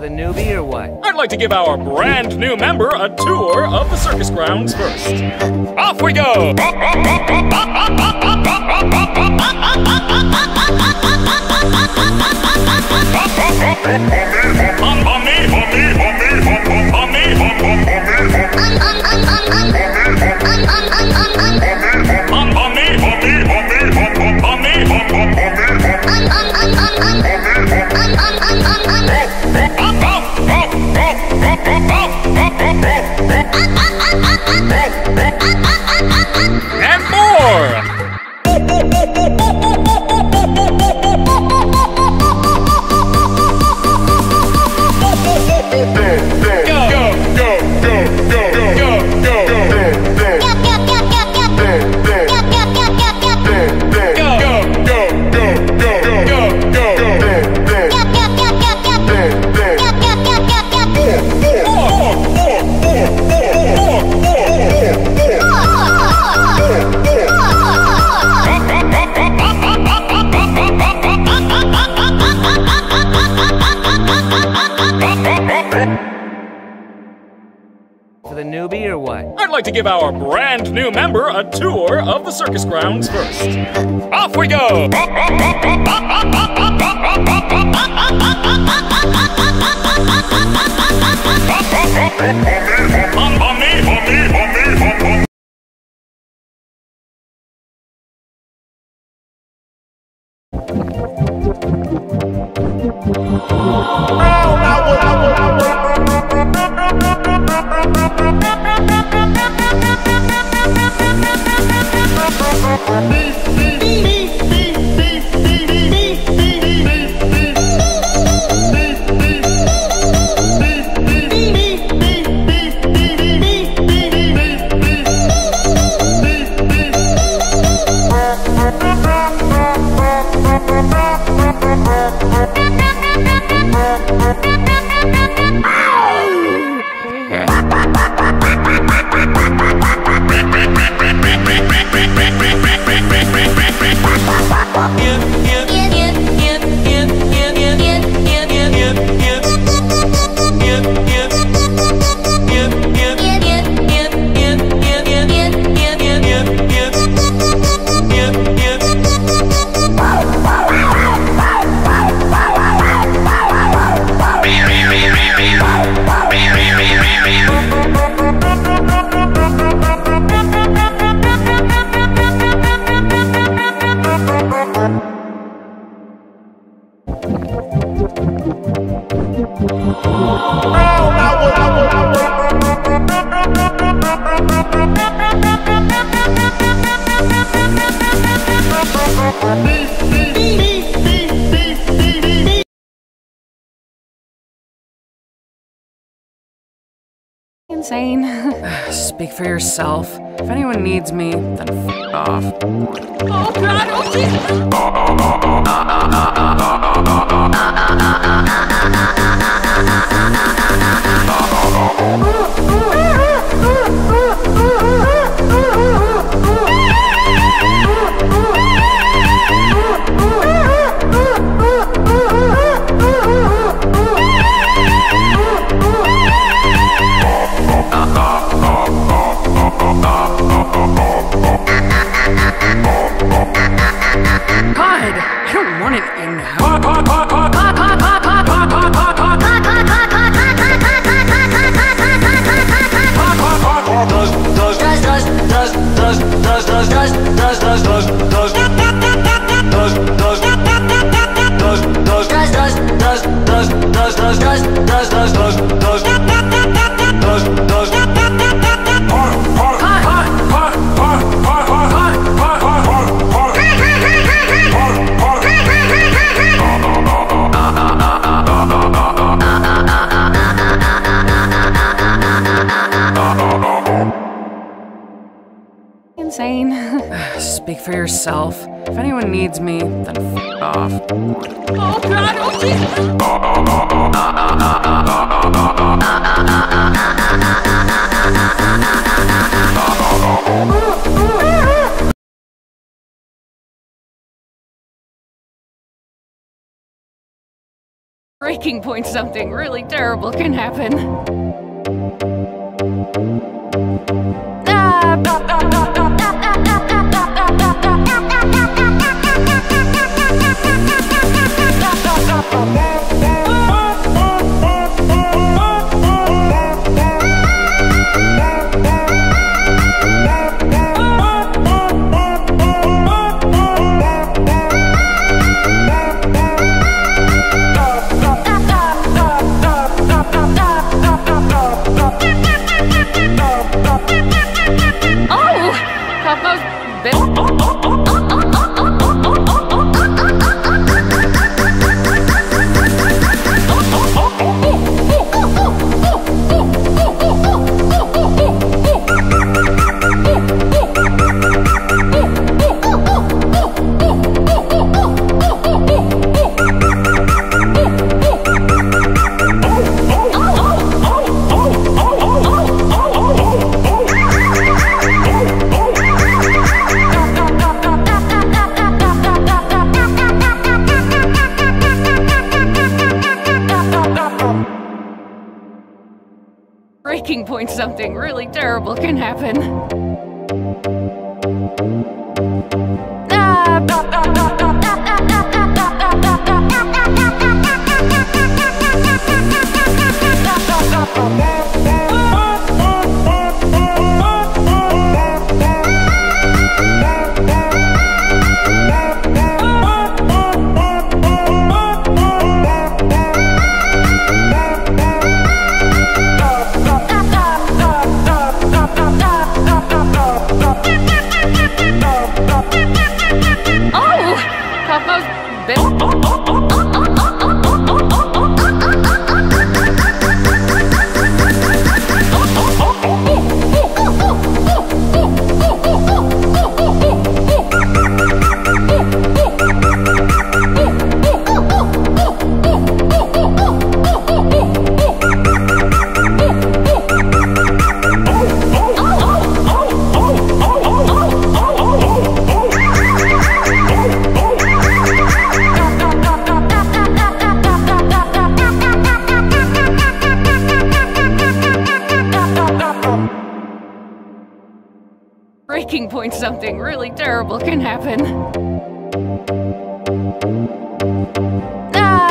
the newbie or what? I'd like to give our brand new member a tour of the circus grounds first. Off we go! For the newbie or what? I'd like to give our brand new member a tour of the circus grounds first. Off we go! Insane. Speak for yourself. If anyone needs me, then f off. Oh god, oh Jesus! Insane. Speak for yourself. If anyone needs me, then f off. Oh god, oh Jesus! Breaking point, something really terrible can happen. Oh! Papa's point, something really terrible can happen. Oh! Been. terrible can happen. Ah,